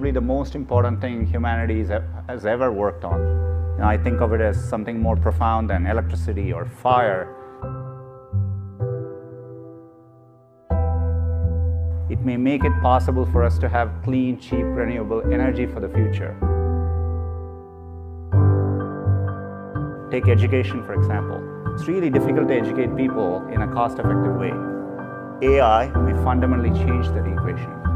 Probably the most important thing humanity has ever worked on. I think of it as something more profound than electricity or fire. It may make it possible for us to have clean, cheap, renewable energy for the future. Take education, for example. It's really difficult to educate people in a cost-effective way. AI may fundamentally change that equation.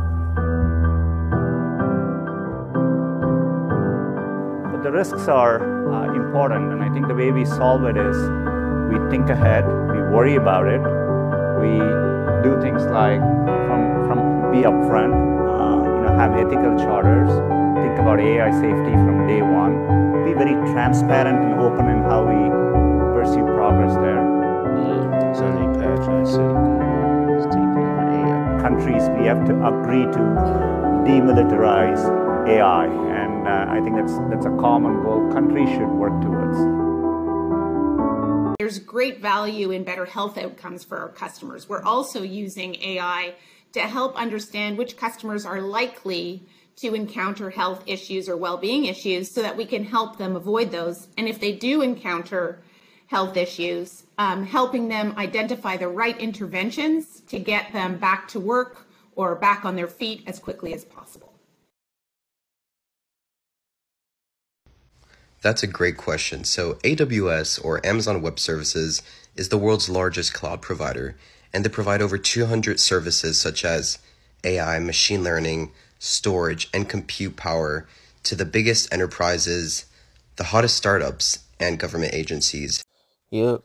The risks are uh, important, and I think the way we solve it is we think ahead, we worry about it, we do things like from, from be upfront, uh, you know, have ethical charters, think about AI safety from day one, be very transparent and open in how we pursue progress there. Yeah, Sundar Pichai said countries, we have to agree to demilitarize AI. Uh, I think that's, that's a common goal countries should work towards. There's great value in better health outcomes for our customers. We're also using AI to help understand which customers are likely to encounter health issues or well-being issues so that we can help them avoid those. And if they do encounter health issues, um, helping them identify the right interventions to get them back to work or back on their feet as quickly as possible. That's a great question. So, AWS or Amazon Web Services is the world's largest cloud provider, and they provide over 200 services such as AI, machine learning, storage, and compute power to the biggest enterprises, the hottest startups, and government agencies. Yep,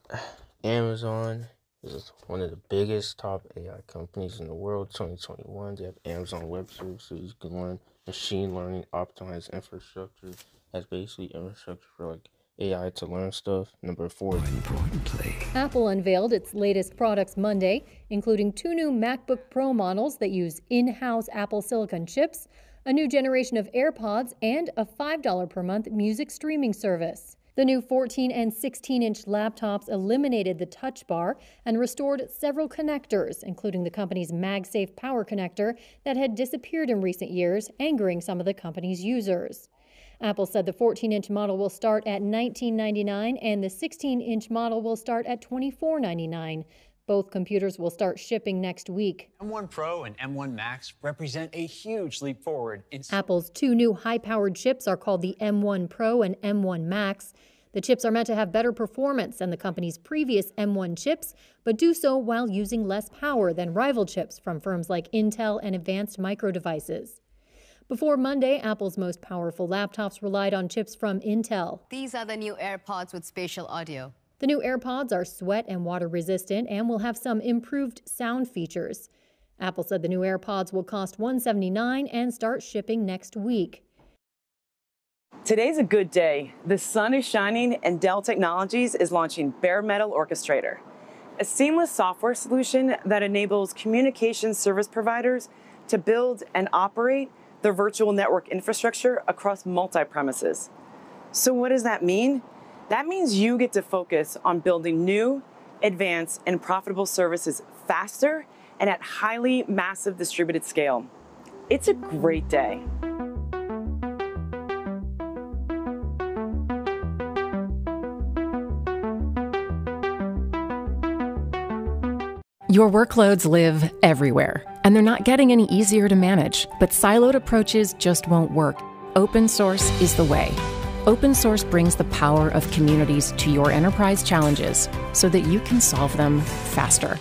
Amazon is one of the biggest top AI companies in the world. 2021, they have Amazon Web Services. Learn machine learning, optimized infrastructure. That's basically infrastructure for like AI to learn stuff. Number four Apple unveiled its latest products Monday, including two new MacBook Pro models that use in house Apple Silicon chips, a new generation of AirPods, and a $5 per month music streaming service. The new 14 and 16 inch laptops eliminated the touch bar and restored several connectors, including the company's MagSafe power connector that had disappeared in recent years, angering some of the company's users. Apple said the 14 inch model will start at $19.99 and the 16 inch model will start at $24.99. Both computers will start shipping next week. M1 Pro and M1 Max represent a huge leap forward in Apple's two new high-powered chips are called the M1 Pro and M1 Max. The chips are meant to have better performance than the company's previous M1 chips, but do so while using less power than rival chips from firms like Intel and Advanced Micro Devices. Before Monday, Apple's most powerful laptops relied on chips from Intel. These are the new AirPods with spatial audio. The new AirPods are sweat and water resistant and will have some improved sound features. Apple said the new AirPods will cost 179 and start shipping next week. Today's a good day. The sun is shining and Dell Technologies is launching Bare Metal Orchestrator, a seamless software solution that enables communication service providers to build and operate the virtual network infrastructure across multi-premises. So what does that mean? That means you get to focus on building new, advanced, and profitable services faster and at highly massive distributed scale. It's a great day. Your workloads live everywhere, and they're not getting any easier to manage. But siloed approaches just won't work. Open source is the way. Open source brings the power of communities to your enterprise challenges so that you can solve them faster.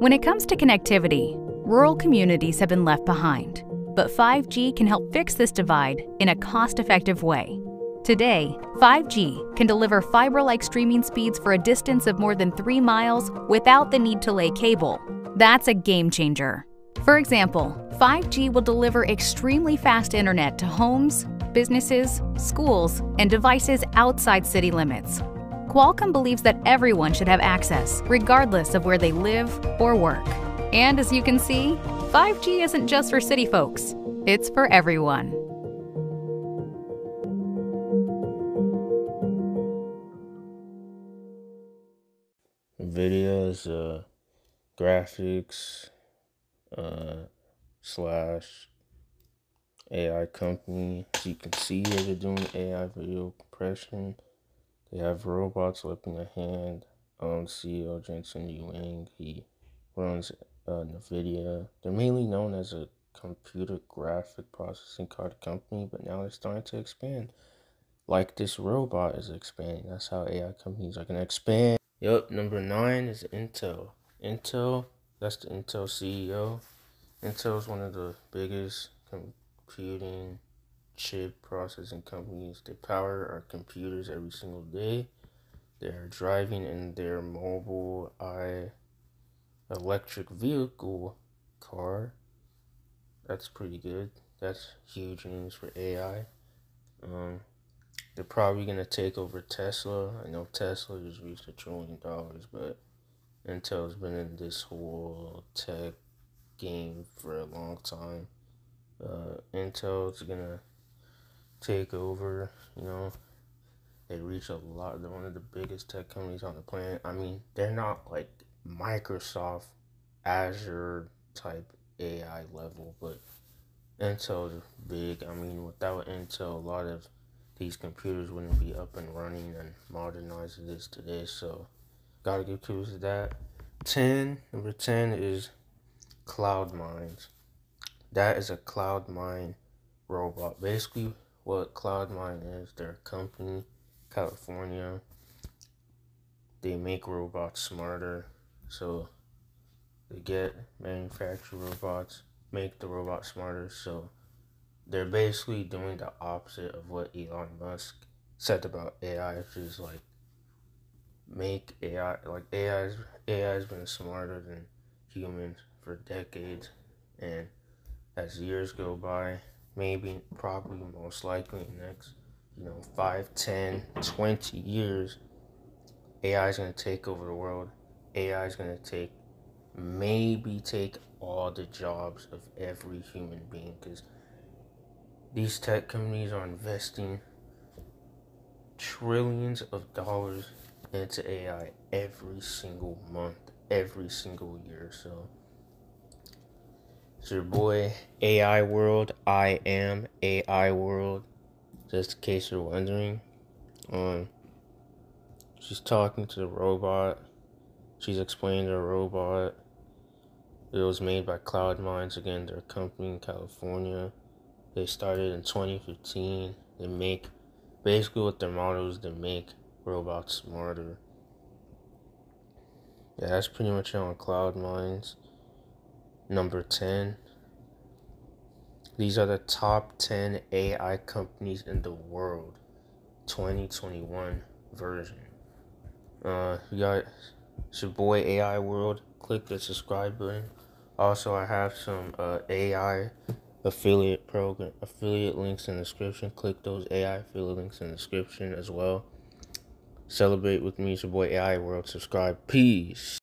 When it comes to connectivity, rural communities have been left behind. But 5G can help fix this divide in a cost effective way. Today, 5G can deliver fiber like streaming speeds for a distance of more than 3 miles without the need to lay cable. That's a game changer. For example, 5G will deliver extremely fast internet to homes, businesses, schools, and devices outside city limits. Qualcomm believes that everyone should have access, regardless of where they live or work. And as you can see, 5G isn't just for city folks, it's for everyone. Videos, uh, graphics, uh, slash AI company. As you can see here, they're doing AI video compression. They have robots left in the hand. Um, CEO Jensen Huang, he runs uh, NVIDIA. They're mainly known as a computer graphic processing card company, but now they're starting to expand. Like this robot is expanding. That's how AI companies are going to expand. Yep, number nine is Intel. Intel, that's the Intel CEO. Intel is one of the biggest computing chip processing companies. They power our computers every single day. They're driving in their Mobileye electric vehicle car. That's pretty good. That's huge news for AI. Um, they're probably gonna take over Tesla. I know Tesla just reached a trillion dollars, but Intel's been in this whole tech game for a long time. Uh, Intel's gonna take over. You know, they reach a lot. They're one of the biggest tech companies on the planet. I mean, they're not like Microsoft, Azure type AI level, but Intel's big. I mean, without Intel, a lot of these computers wouldn't be up and running and modernized as it is today. So, gotta give kudos to that. 10, number 10 is CloudMinds. That is a Cloud Mine robot. Basically, what Cloud Mine is, they're company, California. They make robots smarter. So, they get manufacture robots, make the robot smarter. So, they're basically doing the opposite of what Elon Musk said about AI, which is like make AI like AI AI has been smarter than humans for decades, and as years go by, maybe probably most likely next you know 5 10 20 years ai is going to take over the world. Ai is going to take maybe take all the jobs of every human being because these tech companies are investing trillions of dollars into ai every single month every single year so it's your boy ai world i am ai world just in case you're wondering. Um, she's talking to the robot. She's explaining the robot. It was made by CloudMinds again. They're a company in California. They started in 2015. They make basically what their motto is. They make robots smarter. Yeah, that's pretty much on CloudMinds. Number 10. These are the top 10 AI companies in the world, 2021 version. Uh, you got your boy AI World. Click the subscribe button. Also, I have some uh, AI affiliate program affiliate links in the description. Click those AI affiliate links in the description as well. Celebrate with me, it's your boy AI World. Subscribe. Peace.